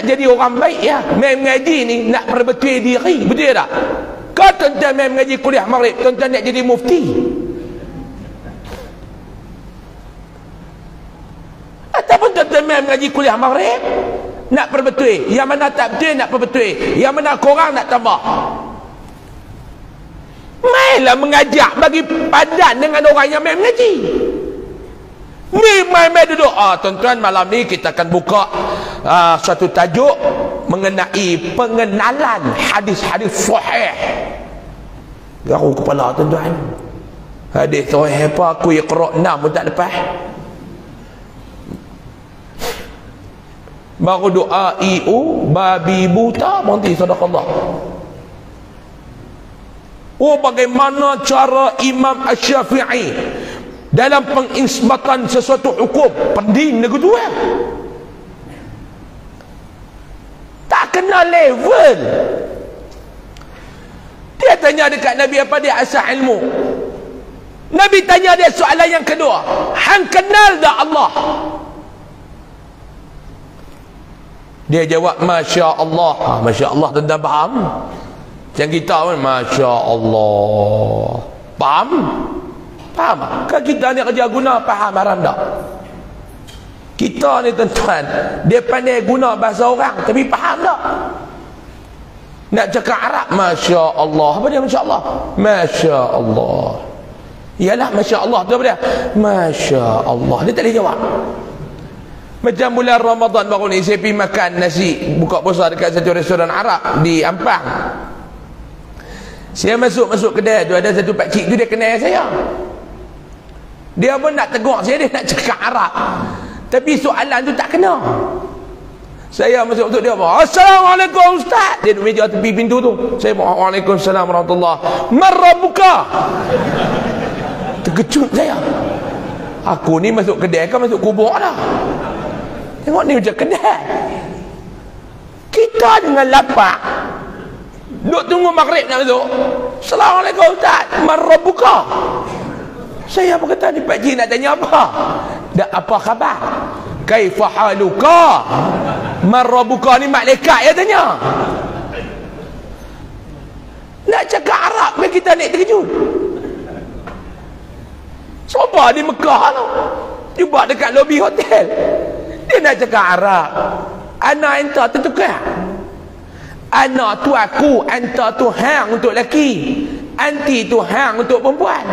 nak jadi orang baik ya. Main mengaji ni nak perbetul diri betul tak? Kau tuan-tuan main mengaji kuliah maghrib tuan-tuan nak jadi mufti. Ataupun tuan-tuan main mengaji kuliah maghrib nak perbetul. Yang mana tak betul nak perbetul. Yang mana korang nak tambah. Mainlah mengajak bagi padan dengan orang yang main mengaji. Ni main-main duduk. Ah tuan-tuan malam ni kita akan buka uh, satu tajuk mengenai pengenalan hadis-hadis sahih. Garu kepala tuan-tuan. Hadis sahih apa? Aku iqra' 6 pun tak lepas. Baru doa iu babi buta berhenti sadaqallah. Oh bagaimana cara Imam Ash-Syafi'i dalam pengisbatan sesuatu hukum? Pending negeri dua tak kena level. Dia tanya dekat Nabi apa dia asal ilmu. Nabi tanya dia soalan yang kedua. Hang kenal tak Allah? Dia jawab Masya Allah ha, Masya Allah tentang faham? Macam kita pun Masya Allah faham? Faham? Kan kita ni kerja guna faham haram tak? Kita ni tuan-tuan, dia pandai guna bahasa orang tapi faham tak? Nak cakap Arab, Masya Allah. Apa dia Masya Allah? Masya Allah. Ialah Masya Allah. Tu apa dia? Masya Allah. Dia tak boleh jawab. Macam bulan Ramadan baru ni, saya pergi makan nasi buka puasa dekat satu restoran Arab di Ampang. Saya masuk-masuk kedai tu, ada satu pakcik tu, dia kenal saya. Dia pun nak tegur saya, dia nak cakap Arab. Tapi soalan tu tak kena. Saya masuk untuk dia? Assalamualaikum Ustaz. Dia duduk meja tepi pintu tu. Saya mau Waalaikumsalam warahmatullahi. Marrabuka. Terkejut saya. Aku ni masuk kedai kan masuk kubur dah. Tengok ni macam kedai. Kita dengan lapak. Duk tunggu maghrib nak masuk. Assalamualaikum Ustaz. Marrabuka. Saya apa kata ni Pak Ji nak tanya apa? Dak apa khabar? Kaifa haluka? Marrabuka ni malaikat ya tanya. Nak cakap Arab ke kita ni terkejut? Soba di Mekah tu. Cuba dekat lobi hotel. Dia nak cakap Arab. Anak entah tertukar. Anak tu aku, anta tu hang untuk lelaki. Anti tu hang untuk perempuan.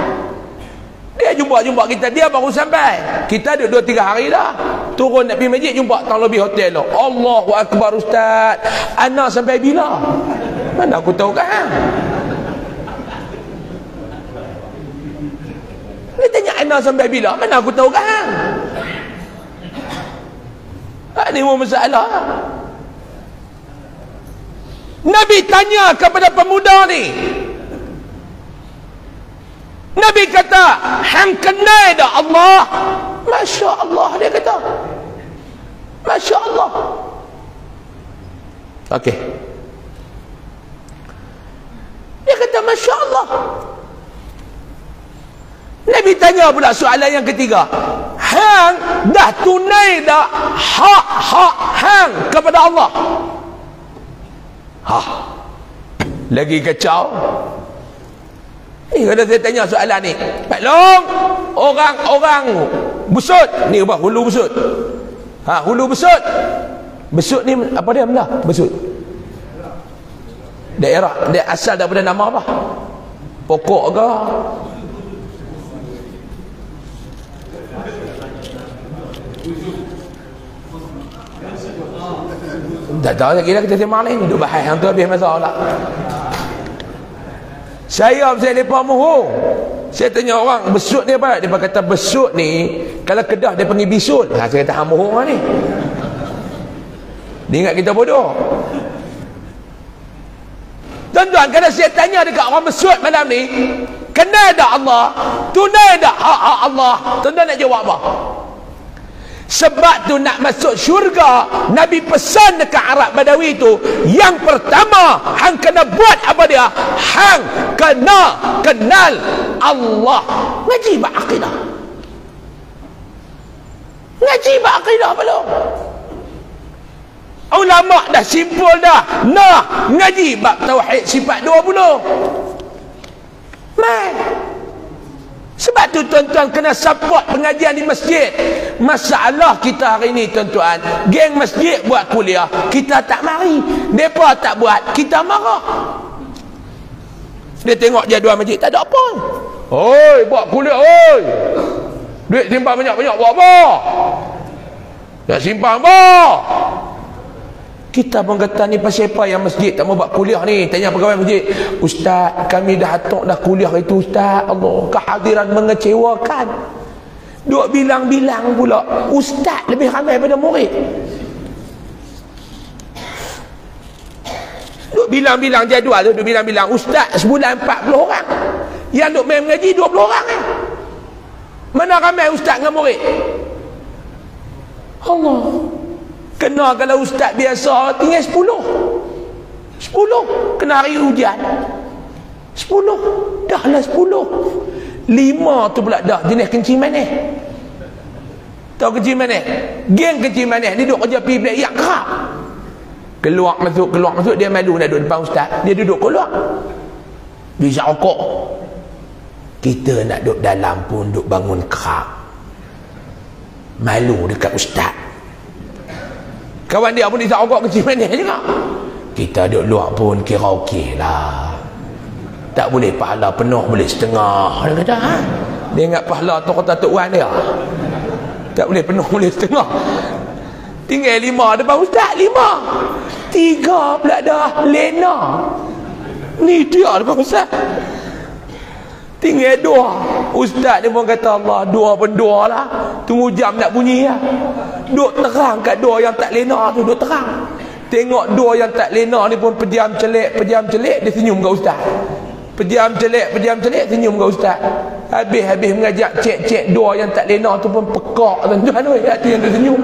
Dia jumpa-jumpa kita, dia baru sampai. Kita dua tiga hari dah. Turun nak pergi masjid, jumpa tang lebih hotel tu. Allahu Akbar Ustaz. Anak sampai bila? Mana aku tahu kan? Dia tanya anak sampai bila? Mana aku tahu kan? Ini mau masalah. Nabi tanya kepada pemuda ni. Nabi kata, hang kenal dah Allah. Masya Allah dia kata. Masya Allah. Okey. Dia kata Masya Allah. Nabi tanya pula soalan yang ketiga. Hang dah tunai dah hak-hak hang kepada Allah. Ha. Lagi kacau. Ni kalau saya tanya soalan ni. Pak Long, orang-orang busut. Ni apa? Hulu busut. Ha, hulu busut. Besut ni apa dia benda? Besut. Daerah, dia asal daripada nama apa? Pokok ke? Tak tahu lagi lah kita sembang ni Duduk bahas yang tu habis masa lah Saya saya lepas muhu. Saya tanya orang besut ni apa Dia kata besut ni Kalau kedah dia panggil bisut ha, Saya kata hang muhu lah ni. Dia ingat kita bodoh. Tuan-tuan kalau saya tanya dekat orang besut malam ni Kenal tak Allah? Tunai tak hak-hak Allah? Tuan-tuan nak jawab apa sebab tu nak masuk syurga Nabi pesan dekat Arab Badawi tu Yang pertama Hang kena buat apa dia? Hang kena kenal Allah. Ngaji bak akidah. Ngaji bak akidah belum ulama dah simpul dah. Nah ngaji bab tauhid sifat 20 tu tuan-tuan kena support pengajian di masjid. Masalah kita hari ni tuan-tuan. Geng masjid buat kuliah kita tak mari. Mereka tak buat kita marah. Dia tengok jadual masjid tak ada apa. Oi buat kuliah oi. Duit simpan banyak-banyak buat apa? Nak simpan apa kita pun kata ni pasal apa yang masjid tak mau buat kuliah ni. Tanya pegawai masjid. Ustaz kami dah atok dah kuliah itu ustaz. Allah kehadiran mengecewakan. Duk bilang-bilang pula ustaz lebih ramai daripada murid. Duk bilang-bilang jadual tu duk bilang-bilang ustaz sebulan 40 orang. Yang duk main mengaji 20 orang eh? mana ramai ustaz dengan murid? Allah Kena kalau ustaz biasa tinggal sepuluh. Sepuluh. Kena hari hujan. Sepuluh. Dah lah sepuluh. Lima tu pula dah jenis kencing manis. Tahu kencing manis? Geng kencing manis. Dia duduk kerja pergi bilik yang kerap. Keluar masuk, keluar masuk. Dia malu nak duduk depan ustaz. Dia duduk keluar. Bisa okok. Kita nak duduk dalam pun duduk bangun kerap. Malu dekat ustaz. Kawan dia pun dia rokok kecil manis juga. Kita duduk luar pun kira okey lah. Tak boleh pahala penuh, boleh setengah. Dia kata, ha? Dia ingat pahala tu kata Tok Wan dia. Tak boleh penuh, boleh setengah. Tinggal lima depan ustaz, lima. Tiga pula dah, lena. Ni dia depan ustaz. Tinggal dua. Ustaz dia pun kata Allah, dua pun dua lah. Tunggu jam nak bunyi lah. Duk terang kat dua yang tak lena tu, duk terang. Tengok dua yang tak lena ni pun pejam celik, pejam celik, dia senyum kat Ustaz. Pejam celik, pejam celik, senyum kat Ustaz. Habis-habis mengajak cek-cek dua yang tak lena tu pun pekak tuan-tuan. Hati yang dia senyum.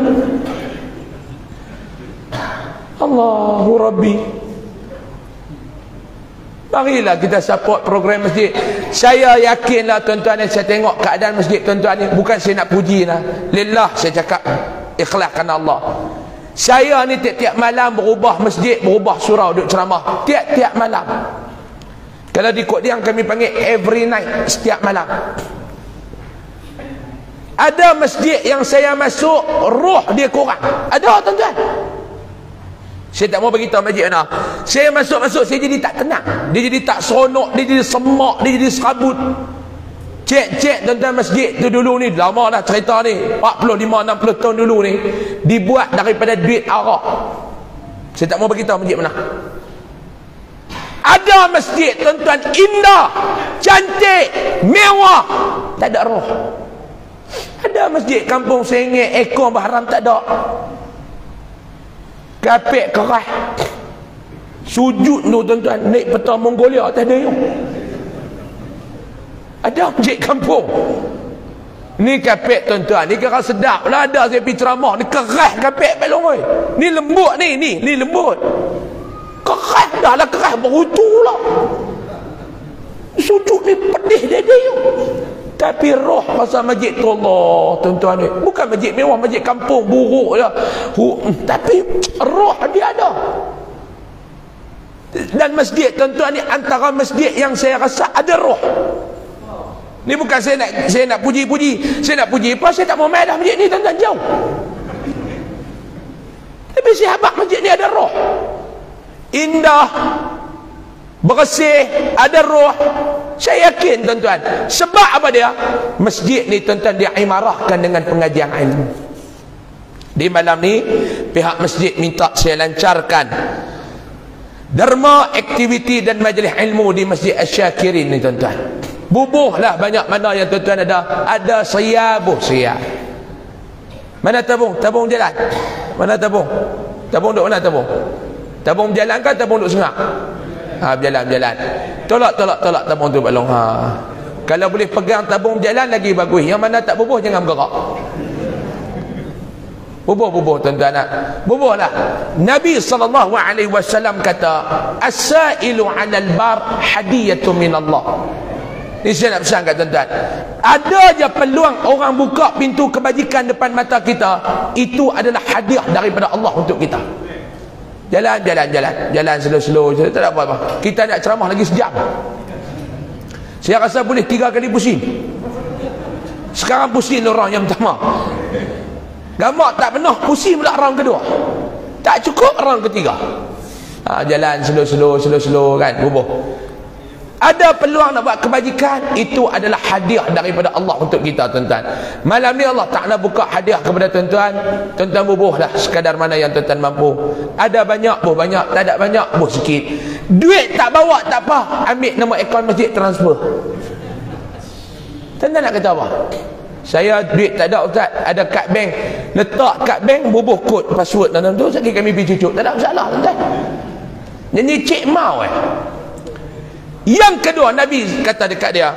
Allahu Rabbi. Marilah kita support program masjid. Saya yakinlah tuan-tuan yang saya tengok keadaan masjid tuan-tuan ni bukan saya nak puji lah. Lillah saya cakap ikhlaskan Allah. Saya ni tiap-tiap malam berubah masjid, berubah surau duduk ceramah. Tiap-tiap malam. Kalau di kod yang kami panggil every night, setiap malam. Ada masjid yang saya masuk, roh dia kurang. Ada tuan-tuan. Saya tak mau beritahu masjid mana. Saya masuk-masuk saya jadi tak tenang. Dia jadi tak seronok, dia jadi semak, dia jadi serabut. Cek-cek tuan-tuan masjid tu dulu ni lama dah cerita ni. 45 60 tahun dulu ni dibuat daripada duit arak. Saya tak mau beritahu masjid mana. Ada masjid tuan-tuan indah, cantik, mewah, tak ada roh. Ada masjid kampung Sengit, ekor baharam tak ada kapek keras. Sujud tu tuan-tuan. Naik peta Mongolia atas dia. Ada masjid kampung. Ni kapek tuan-tuan. Ni kira sedap. Lah ada saya pergi ceramah. Ni keras kapek pelong ni lembut ni ni. Ni lembut. Keras dah lah. Keras berutu lah. Sujud ni pedih dia dia tapi roh pasal masjid tu Allah tuan-tuan ni. Bukan masjid mewah masjid kampung buruk je tapi roh dia ada. Dan masjid tuan-tuan ni antara masjid yang saya rasa ada roh. Ni bukan saya nak saya nak puji-puji. Saya nak puji apa saya tak mau main dah masjid ni tuan-tuan. Jauh. Tapi sahabat masjid ni ada roh. Indah bersih ada roh saya yakin tuan-tuan sebab apa dia? Masjid ni tuan-tuan dia imarahkan dengan pengajian ilmu. Di malam ni pihak masjid minta saya lancarkan derma aktiviti dan majlis ilmu di masjid Asyakirin ni tuan-tuan. Bubuhlah banyak mana yang tuan-tuan ada. Ada siabuh siap. Mana tabung? Tabung jalan. Mana tabung? Tabung duk mana tabung? Tabung jalan kan tabung duk sengak ha berjalan berjalan. Tolak tolak tolak tabung tu balong ha. Kalau boleh pegang tabung berjalan lagi bagus. Yang mana tak bubuh jangan bergerak. Bubuh bubuh tuan-tuan nak. Bubuhlah Nabi wasallam kata as-sailu 'alal bar hadiyatu min Allah ini saya nak pesan kat tuan-tuan. Ada je peluang orang buka pintu kebajikan depan mata kita itu adalah hadiah daripada Allah untuk kita jalan jalan jalan. Jalan slow-slow tak ada apa-apa kita nak ceramah lagi sejam. Saya rasa boleh tiga kali pusing. Sekarang pusing orang yang pertama. Gamak tak penuh pusing pula orang kedua. Tak cukup orang ketiga. Ha, jalan slow-slow slow-slow kan bubuh ada peluang nak buat kebajikan? Itu adalah hadiah daripada Allah untuk kita tuan-tuan. Malam ni Allah tak nak buka hadiah kepada tuan-tuan. Tuan-tuan bubuh lah sekadar mana yang tuan-tuan mampu. Ada banyak buh banyak tak ada banyak buh sikit. Duit tak bawa tak apa ambil nama akaun masjid transfer. Tuan-tuan nak kata apa? Saya duit tak ada ustaz. Ada kad bank. Letak kad bank bubuh kod password dalam tu sekali kami pergi cucuk tak ada masalah tuan-tuan. Jadi cik mau eh yang kedua Nabi kata dekat dia